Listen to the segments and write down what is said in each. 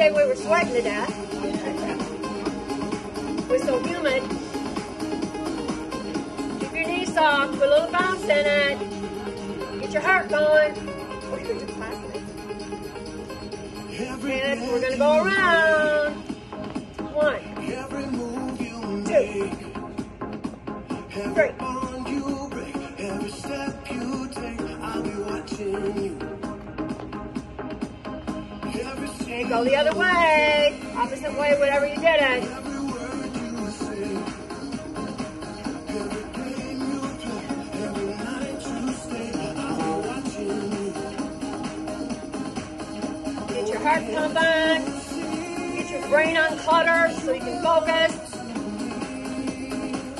say we were sweating to death. We're so humid. Keep your knees soft, put a little bounce in it. Get your heart going. Or you could do classic. And we're gonna go around. One, two, three. Go the other way. Opposite way, whatever you did it. Get your heart pumping. Get your brain uncluttered so you can focus.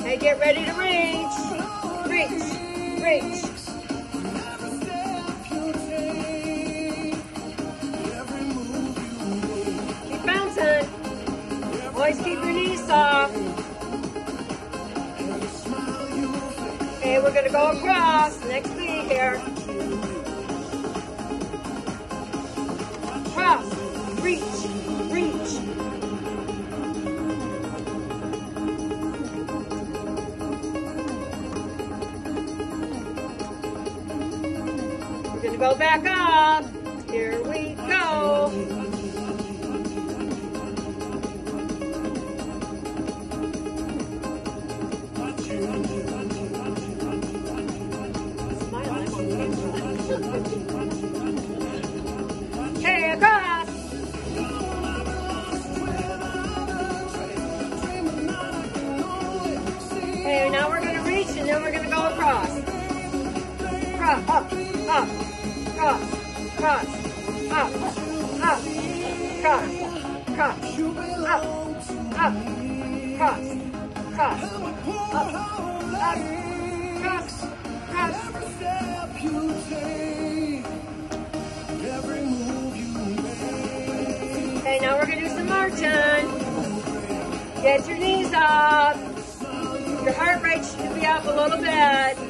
Hey, get ready to reach. Reach, reach. Keep your knees soft. Okay, we're gonna go across. Next beat here. Cross. Reach. Reach. We're gonna go back up. Hey, across. Okay, now we're gonna reach and then we're gonna go across. Cross, up, up, cross, cross, up, up, cross, cross, up, up, cross, cross, should be up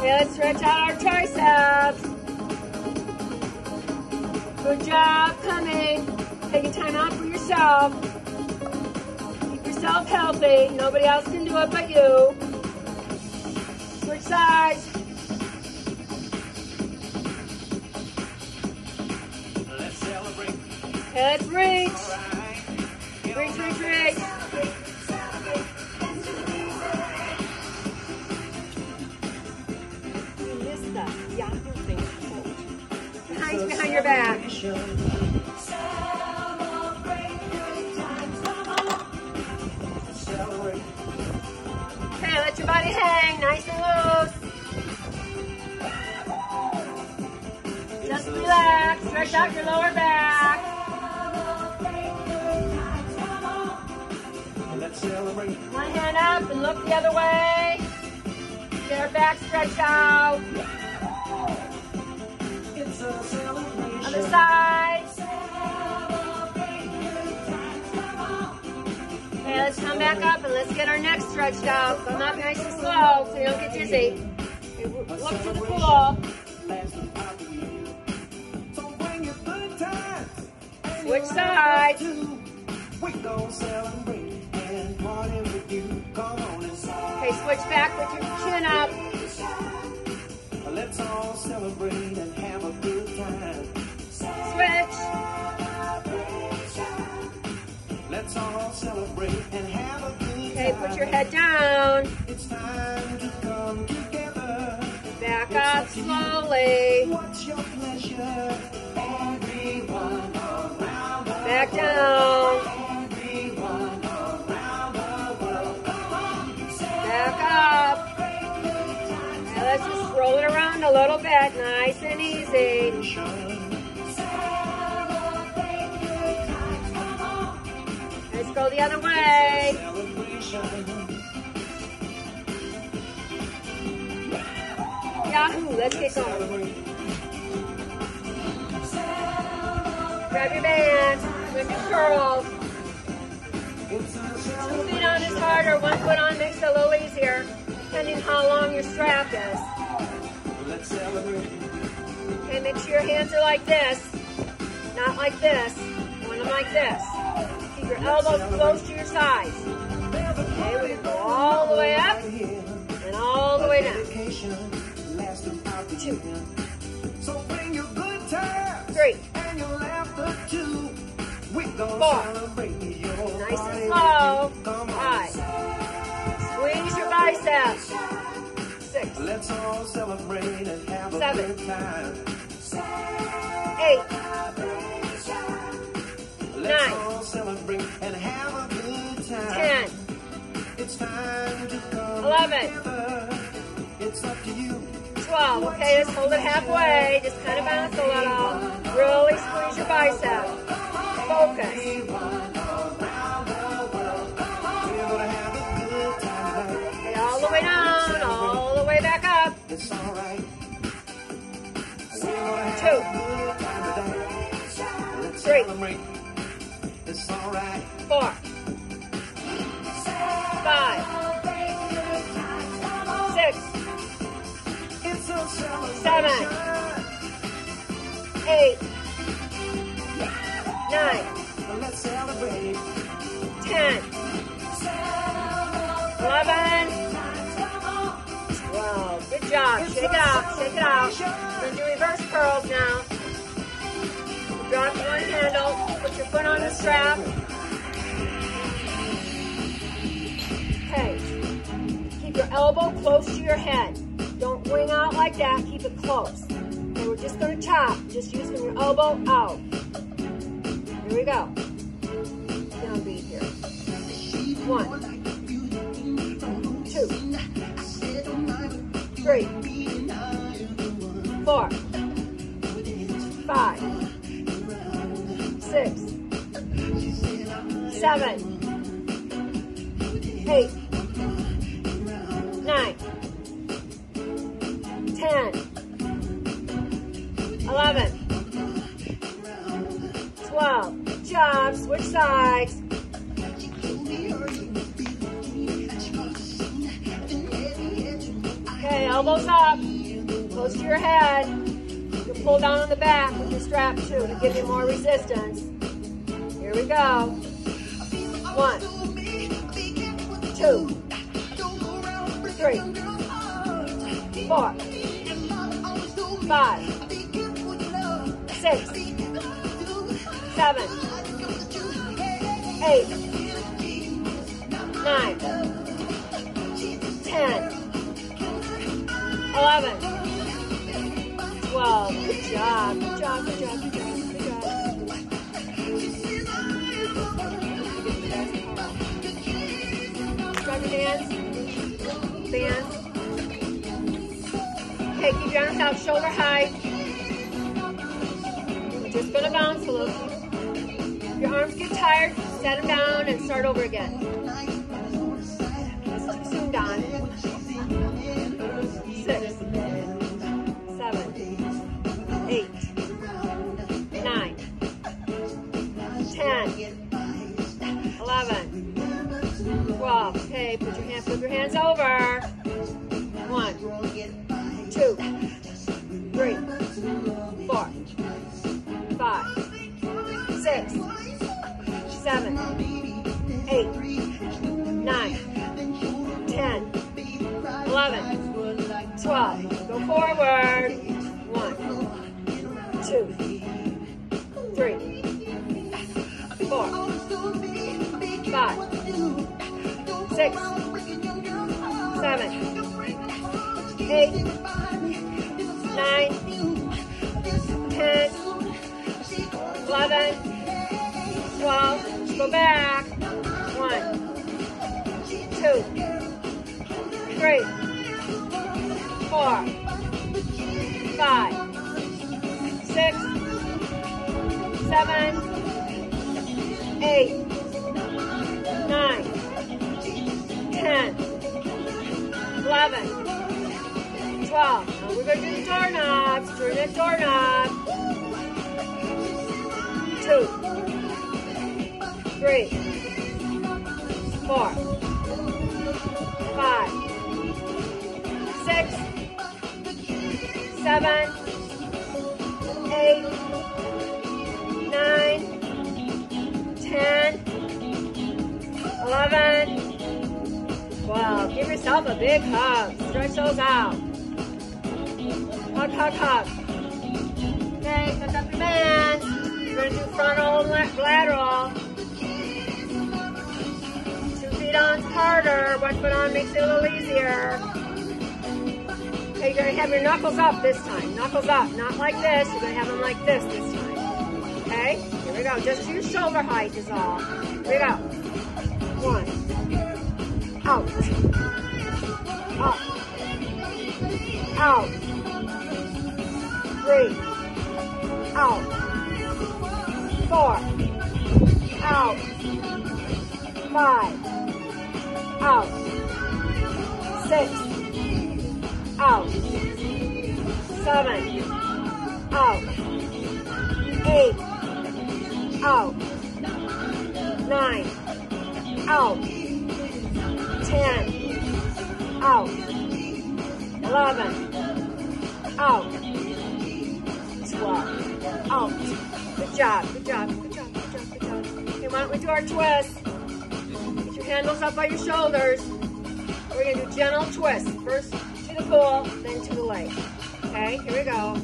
Let's stretch out our triceps. Good job coming. Take Taking time out for yourself. Keep yourself healthy. Nobody else can do it but you. Switch sides. Let's Okay, let's reach. Reach, reach, reach. Thing. Behind your back. Okay, let your body hang nice and loose. Just relax. Stretch out your lower back. One hand up and look the other way. Get our back stretched out. Other side. Okay, let's come back up and let's get our neck stretched out. Come up nice and slow so you don't get dizzy. Look to the pool. Switch sides. Okay, switch back with your chin up. Let's all celebrate and have a good. Switch. Let's all celebrate and have a good Okay, put your head down. It's time to come together. Back up, slowly. What's your pleasure? Everyone around the Back down. everyone around the world. Come on, Back up. Now let's just roll it around a little bit. Nice and easy. The other way. Yahoo. Let's get going. Grab your band, With your curls. Two feet on is harder. One foot on makes it a little easier, depending how long your strap is. Okay, make sure your hands are like this, not like this. Want them like this. Elbows close to your sides. Okay, we're go all the way up and all the way down. Two. Three. We Four. Nice and slow. Five. Squeeze your biceps. Six. Let's all celebrate and have a Seven. good time. Eight. Nine. all celebrate and have a good time. Ten. It's time to come Eleven. together. It's up to you. 12. Okay, just hold it halfway. Just kind of bounce a little. Really squeeze your bicep. Focus. Everyone around the world. We're gonna have a good time tonight. Okay, all the way down, all the way back up. It's gonna have Two. a good time tonight. Let's Three. It's alright. Four. Five. Six. Seven. Eight. Nine. Let's celebrate. Ten. Eleven. Twelve. Good job. Shake it out. Shake it out. We're gonna do reverse curls now. Drop one handle. Put your foot on the strap. Okay. Keep your elbow close to your head. Don't wing out like that. Keep it close. Okay, we're just gonna chop. Just using your elbow out. Here we go. Downbeat here. One. Two. Three. Four. Five. Six. Seven. Eight. Nine. Ten. Eleven. Twelve. Good job. Switch sides. Okay, elbows up. Close to your head. You can pull down on the back with your strap too to give you more resistance. Here we go. One, two, three, four, five, six, seven, eight, nine, ten, eleven, twelve. Good job. Good job. Good job. Hands. Bands. Okay, keep your arms out shoulder height. We're just gonna bounce a little. If your arms get tired, set them down and start over again. Twelve. Go forward. One, two, three, four, five, six, seven, eight, nine, 11, 12, go back. One, two, three, four, five, six, seven, eight, nine, ten, eleven, twelve. Now we're going to do the doorknobs. Turn that doorknob. Two, three, four, five, six, seven, eight, nine, ten, eleven, twelve. Give yourself a big hug. Stretch those out. Hug, hug, hug. Okay, pick up your bands. We're gonna do frontal and la- lateral. Two feet on's harder. One foot on makes it a little easier. Okay, you're gonna have your knuckles up this time. Knuckles up, not like this. You're gonna have them like this this time. Okay? Here we go. Just your shoulder height is all. Here we go. One. Out. Up. Out. Three. Out. Four. Out. Five. Out. Six. Out. Seven. Out. Eight. Out. Nine. Out. Ten. Out. Eleven. Out. Twelve. Out. Good job. Good job. Good job. Good job. Good job. Okay, why don't we do our twist? Get your handles up by your shoulders. We're gonna do gentle twist. First the pool, then to the lake. Okay, here we go.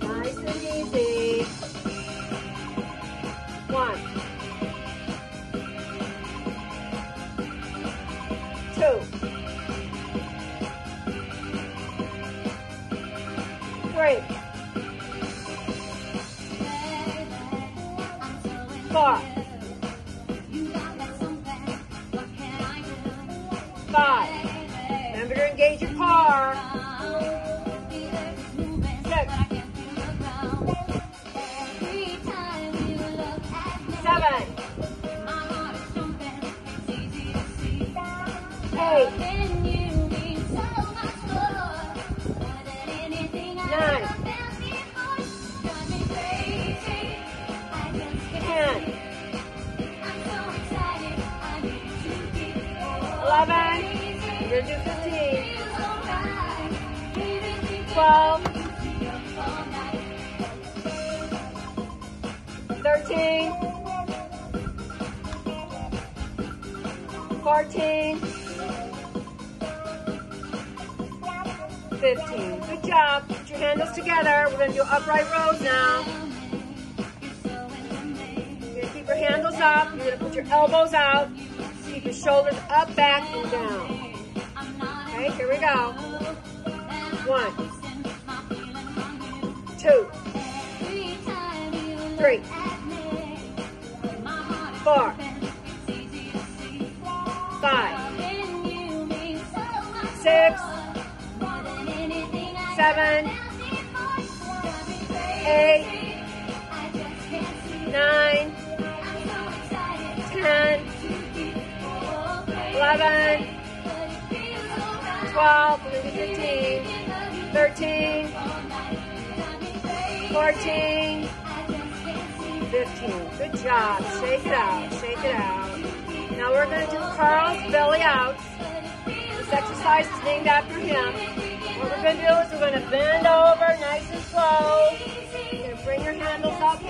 Nice and easy. Gonna bend over nice and slow. You're gonna bring your handles up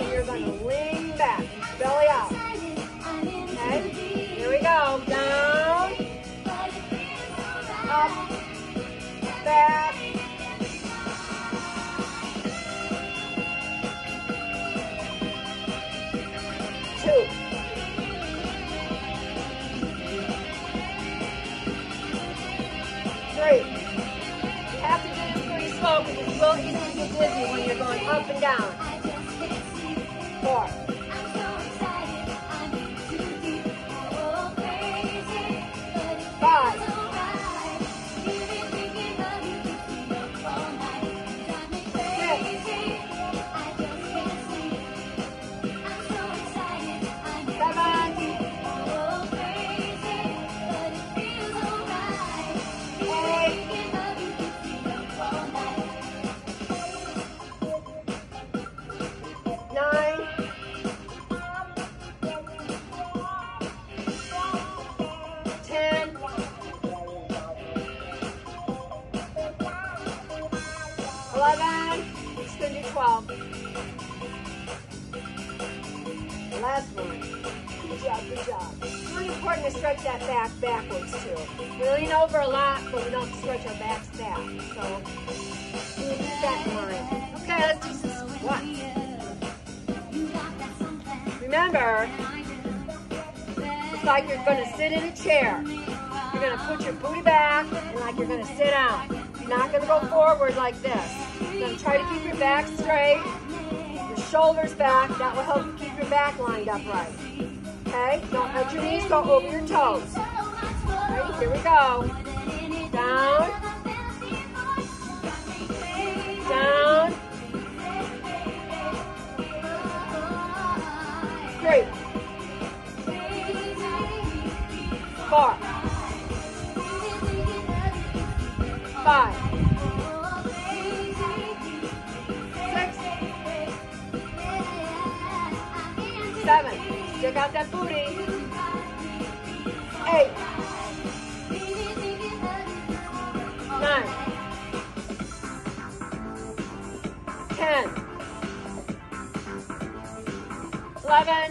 go forward like this. You're try to keep your back straight, your shoulders back. That will help you keep your back lined up right. Okay? Don't let your knees go over your toes. Ready? Here we go. Down, down. Three, four, five, That booty. Eight, nine, ten, eleven,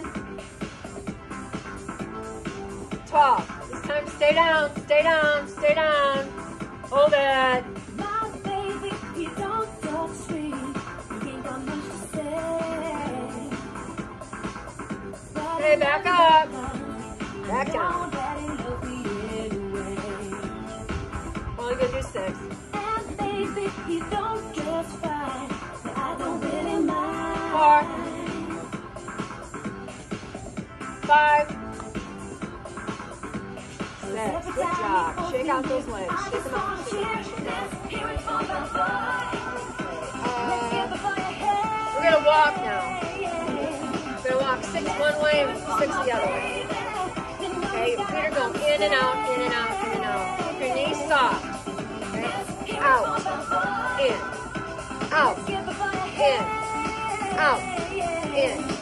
twelve. It's time to stay down, stay down, stay down. Hold it. Five. Six. Good job. Shake out those legs. Shake them out. Shake them out. Uh, we're gonna walk now. We're gonna walk six one way and six the other way. Okay, your feet are going in and out, in and out, in and out. Keep your knees soft. Okay? Out, in, out, in, out, in,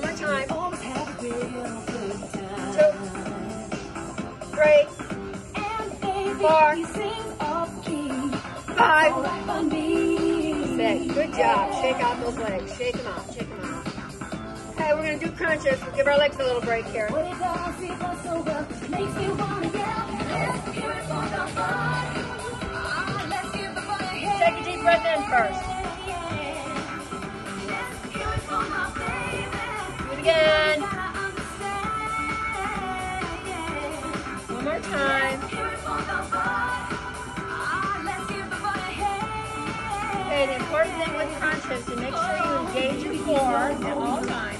one more time. Two, three, four, five, six. Good job. Shake out those legs. Shake them out. Shake them out. Okay, we're gonna do crunches. We'll give our legs a little break here. Take a deep breath in first. Again. One more time. Okay, the important thing with is to make sure you engage your core at all times.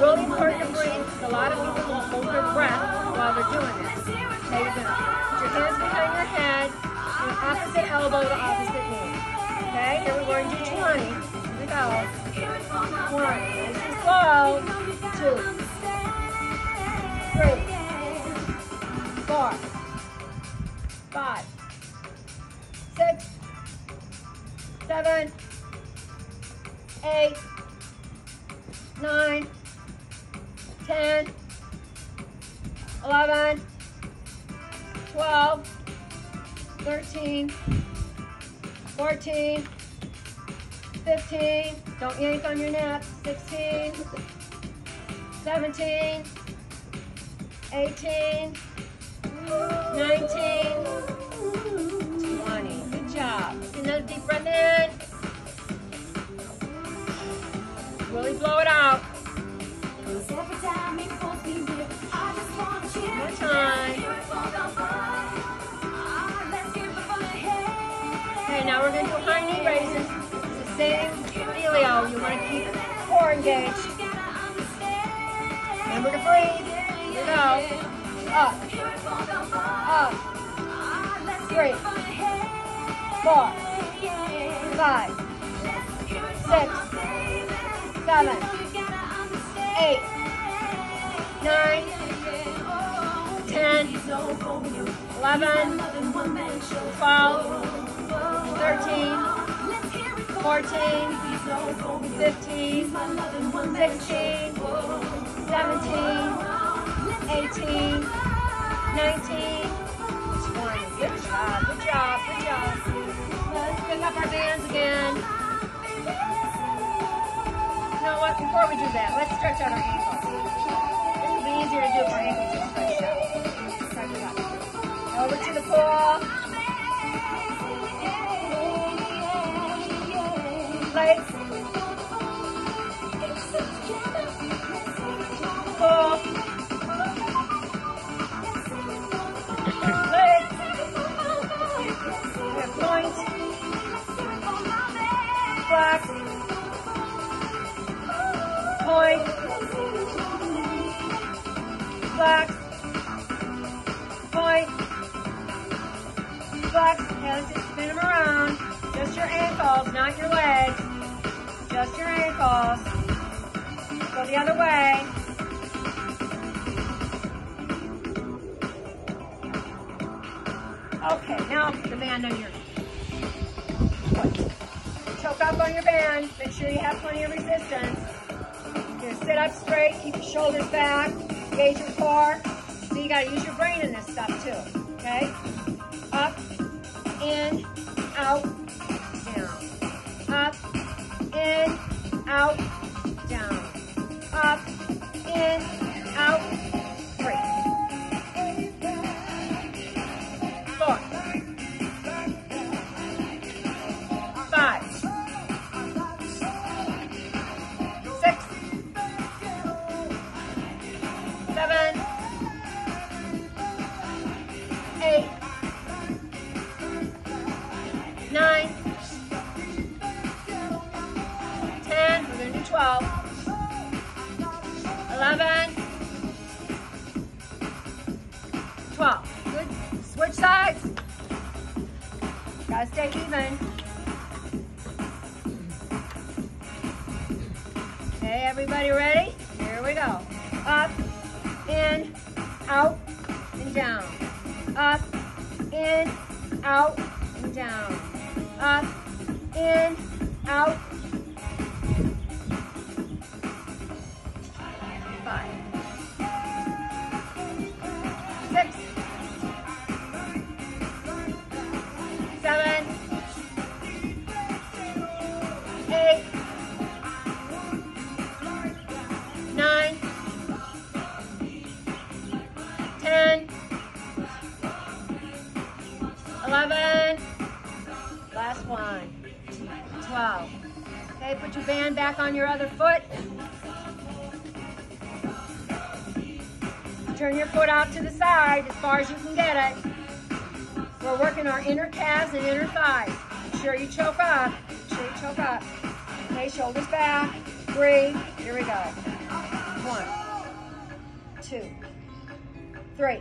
Really important to breathe because a lot of people will hold their breath while they're doing it. Okay, you're gonna put your hands behind your head and opposite elbow to opposite knee. Okay, here we're going to do 20. Here we go. One, slow. Two, three, four, five, six, seven, eight, nine, ten, eleven, twelve, thirteen, fourteen, 15. Don't yank on your neck. 16. 17. 18. 19. 20. Good job. Another deep breath in. Really blow it out. More time. Okay, now we're going to do high knee raises. It's the same dealio. You want to keep core engaged. Remember to breathe. Here we go. Up, up. Three, four, five, six, seven, eight, nine, ten, eleven, twelve, thirteen, fourteen, fifteen, sixteen, seventeen, eighteen, nineteen, twenty. Good job, good job, good job. Let's pick up our bands again. You know what? Before we do that, let's stretch out our ankles. This will be easier to do if our ankles are stretched out. Over to the pool. Point. Flex. Point. Flex. Just spin them around. Just your ankles, not your legs. Just your ankles. Go the other way. Okay, now the band on your. Choke up on your band. Make sure you have plenty of resistance. Sit up straight, keep your shoulders back, engage your core. So you gotta use your brain in this stuff too, okay? On your other foot. Turn your foot out to the side as far as you can get it. We're working our inner calves and inner thighs. Make sure you choke up. Make sure you choke up. Okay, shoulders back. Three. Here we go. One, two, three,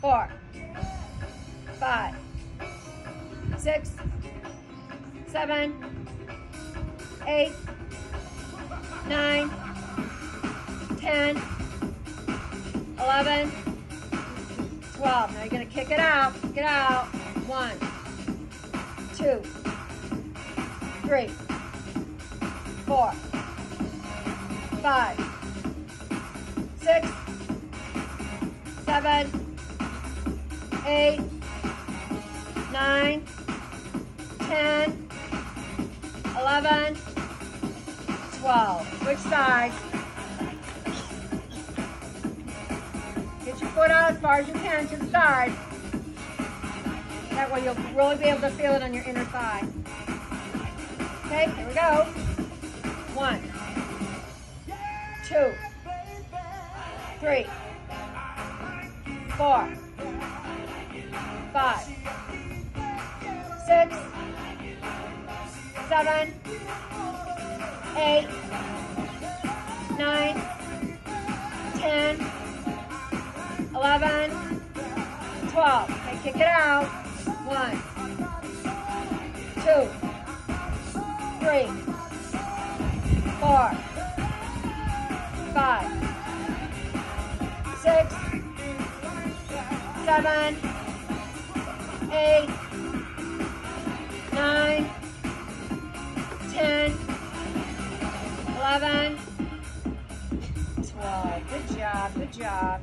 four, five, six, seven, eight, nine, ten, eleven, twelve. Now you're gonna kick it out. Kick it out. One, two, three, four, five, six, seven, eight, nine, ten, 11, 12. Switch sides. Get your foot out as far as you can to the side. That way you'll really be able to feel it on your inner thigh. Okay, here we go. One, two, three, four, five, six, seven, eight, it out. One, two, three, four, five, six, seven, eight, nine, ten, eleven, twelve. Good job, good job.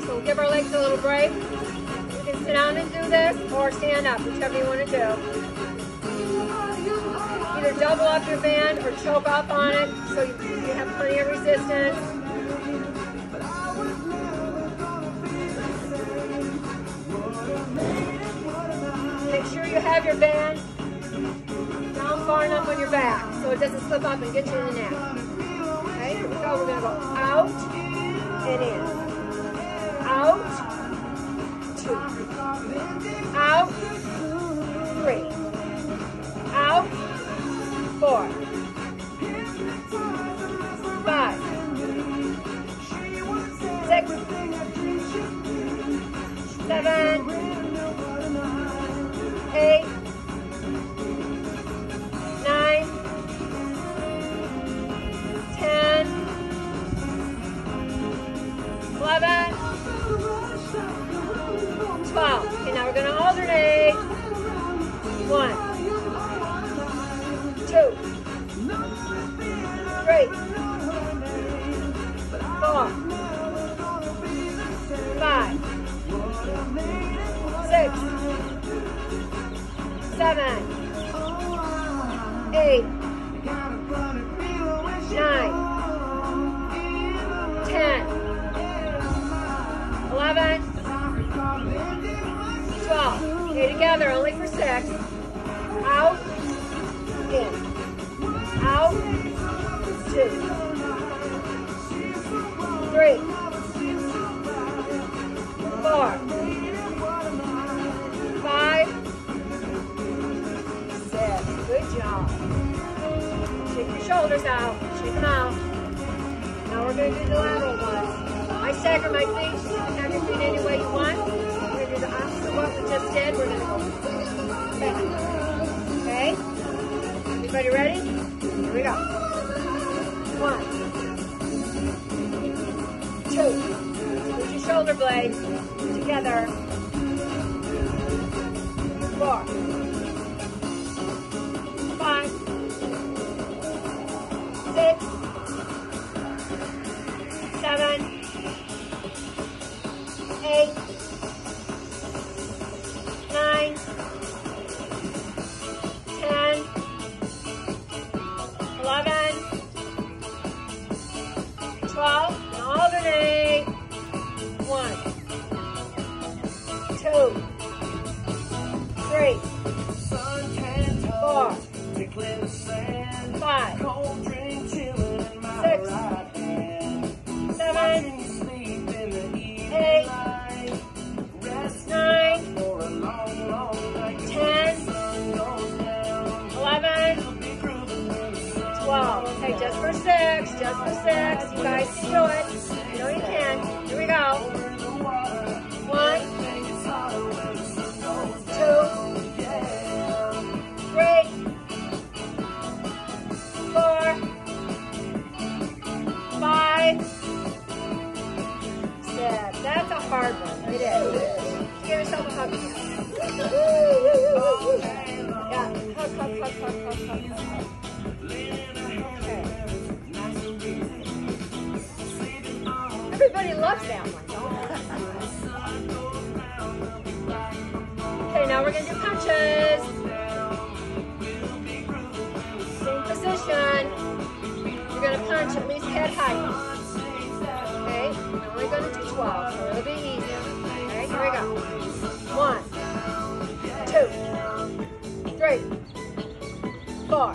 Flies. So we'll give our legs a little break. You can sit down and do this or stand up, whichever you want to do. Either double up your band or choke up on it so you, you have plenty of resistance. Make sure you have your band down far enough on your back so it doesn't slip up and get you in the neck. Okay, here we go. We're going to go out and in. out, three, out, four, five, six, seven, together, only for six. Out, in, out, two, three, four, five, six. Good job. Shake your shoulders out. Shake them out. Now we're going to do the lateral ones. I stagger my feet. You can have your feet any way you want. Do the opposite of what we just did. We're going to go back. Okay? Everybody ready? Here we go. One. Two. Put your shoulder blades together. Four. Okay, just for six. Just for six. You guys can do it. You know you can. Here we go. One. Two. Three. Four. Five. Six. That's a hard one. It is. Give yourself a hug. Yeah. Hug, hug, hug, hug, hug, hug, Everybody loves that one. Okay, now we're gonna do punches. Same position. You're gonna punch at least head height. Okay, we're only gonna do 12, so it'll be easier. Okay, here we go. One, two, three, four,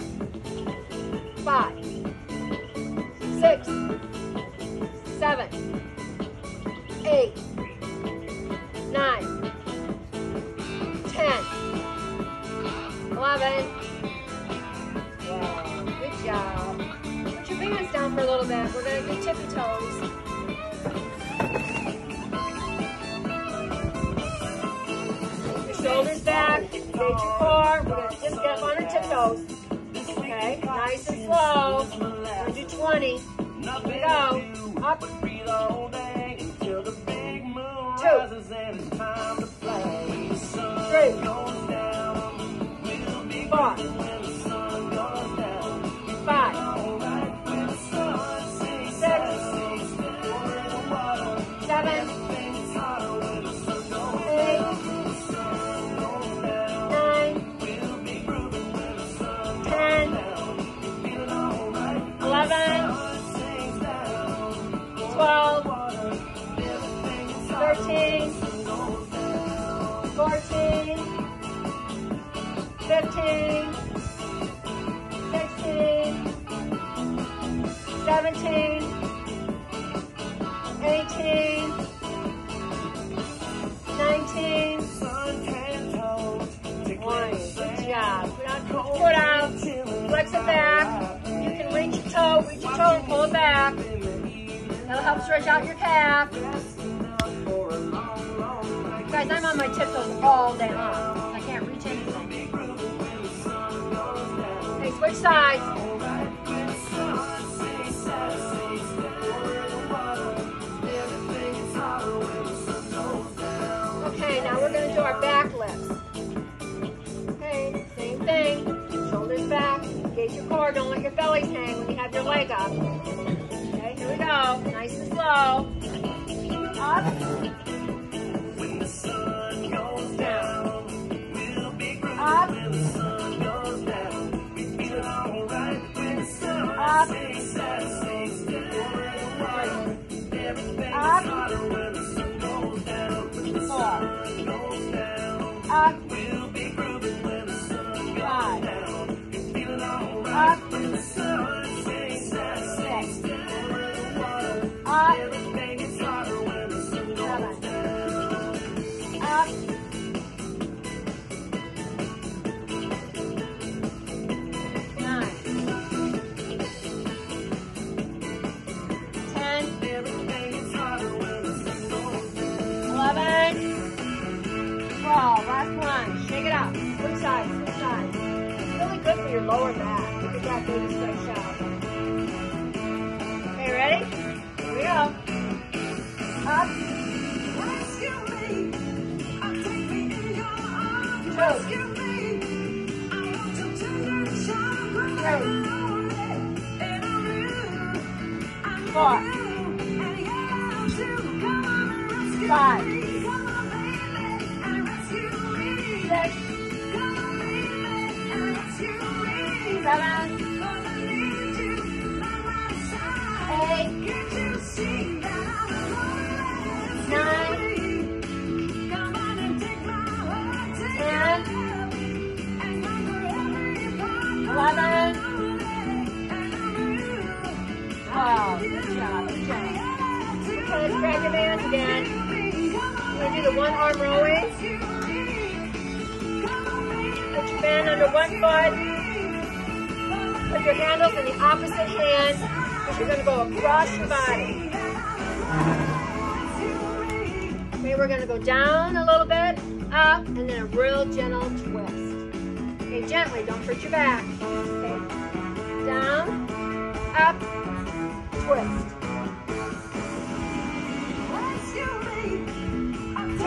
for a little bit. We're gonna do tippy toes. Shoulders back, engage your core. We're gonna just get up on our tiptoes. Okay, nice and slow. We're gonna do 20. Here we go. Up. lower now. the one arm rowing. Put your band under one foot. Put your handles in the opposite hand because you're going to go across your body. Okay, we're going to go down a little bit, up, and then a real gentle twist. Okay, gently, don't hurt your back. Okay, down, up, twist.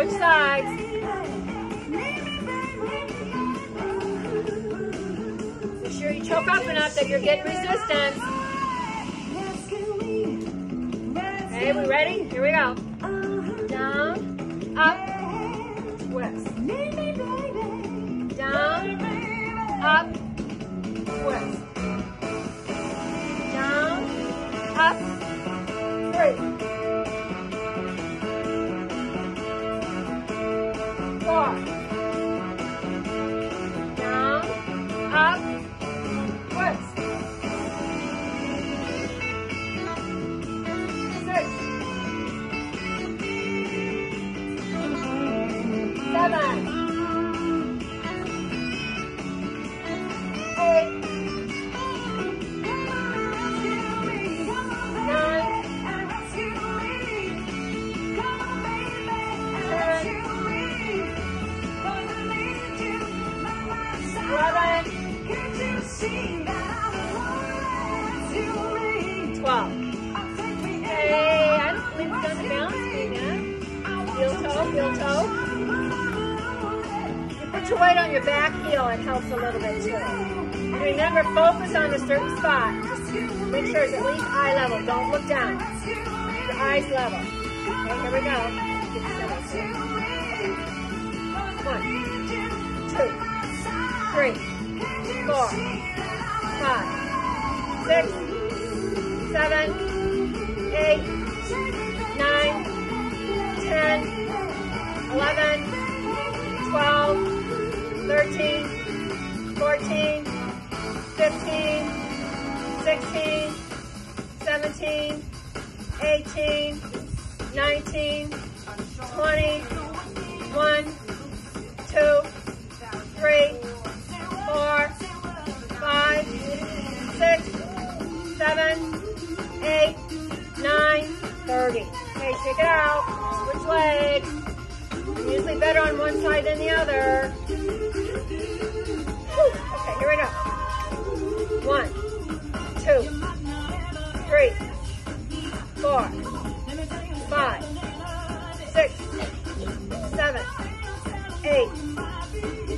Switch sides. Be sure you choke up enough that you're getting resistance. Okay, we ready? Here we go. 18, 19, 20, 1, 2, 3, 4, 5, 6, 7, 8, 9, 30. Okay, shake it out. Switch legs. I'm usually better on one side than the other. Whew. Okay, here we go. One, two, three, four,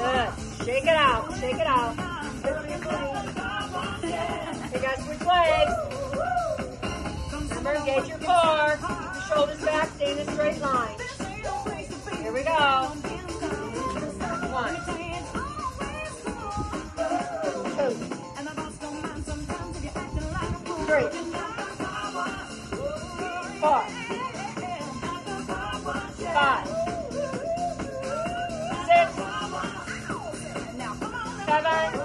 Shake it out. Shake it out. Hey guys switch legs. Remember, engage your core. Your shoulders back. Stay in a straight line. Here we go. One. Three. 拜拜。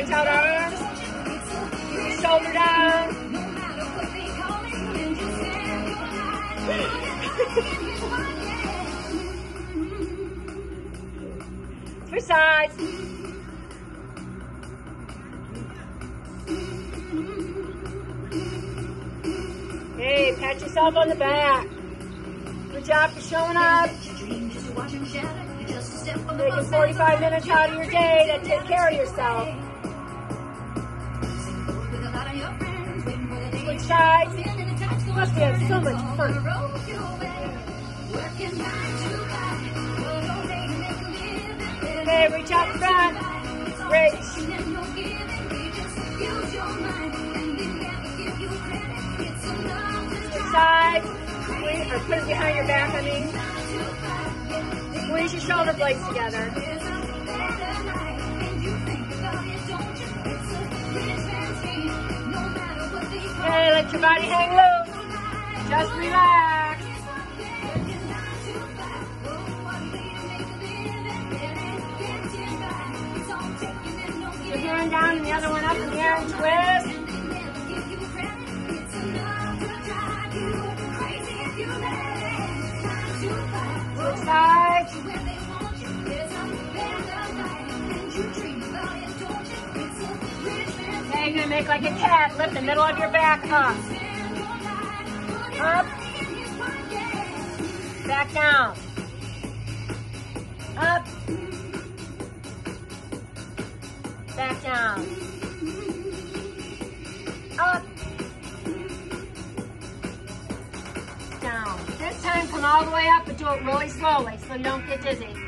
Stretch out arms. Shoulder down. Switch sides. Hey, pat yourself on the back. Good job for showing up. Taking 45 minutes out of your day to take care of yourself. Switch sides. Must be having so much fun. Okay, reach out front. Reach. Squeeze, or put it behind your back, I mean. Squeeze your shoulder blades together. Let your body hang loose. Just relax. Your hand down and the other one up in the air and twist. You're gonna make like a cat. Lift the middle of your back up. Up. Back down. Up. Back down. Up. Down. This time come all the way up, but do it really slowly so don't get dizzy.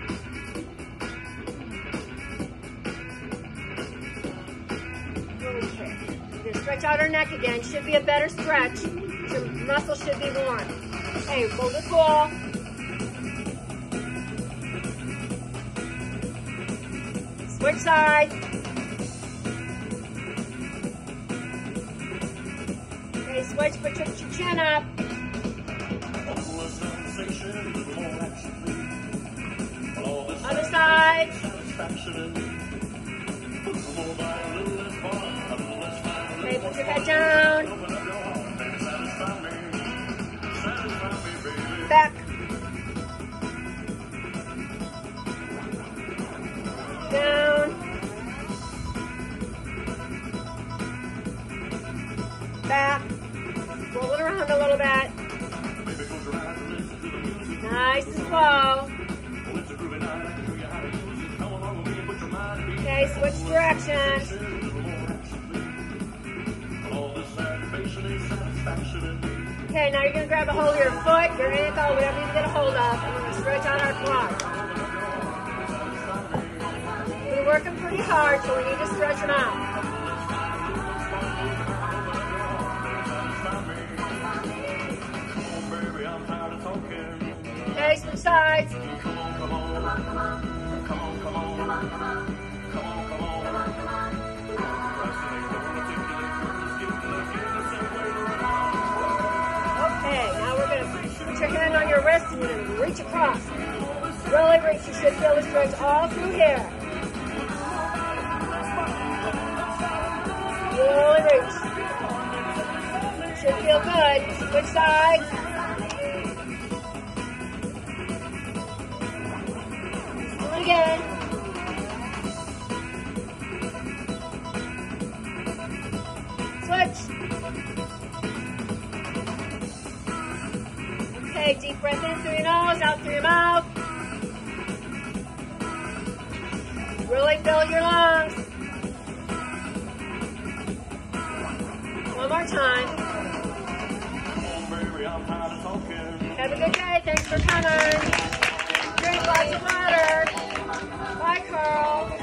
Stretch out our neck again. Should be a better stretch. Your muscle should be warm. Okay, hold the ball. Switch sides. Okay, switch, put your chin up. Put head down. Back. Down. Back. Roll it around a little bit. Nice and slow. Okay, switch directions. Okay, now you're gonna grab a hold of your foot, your ankle, whatever you get a hold of, and we're gonna stretch out our quads. We're working pretty hard, so we need to stretch them out. Okay, switch sides. Come on. Come on, come on. Come on, your wrist and gonna reach across. Really reach. You should feel the stretch all through here. Really reach. Should feel good. Switch sides. Do it again. Breath in through your nose, out through your mouth. Really fill your lungs. One more time. Have a good day. Thanks for coming. Drink lots of water. Bye, Carl.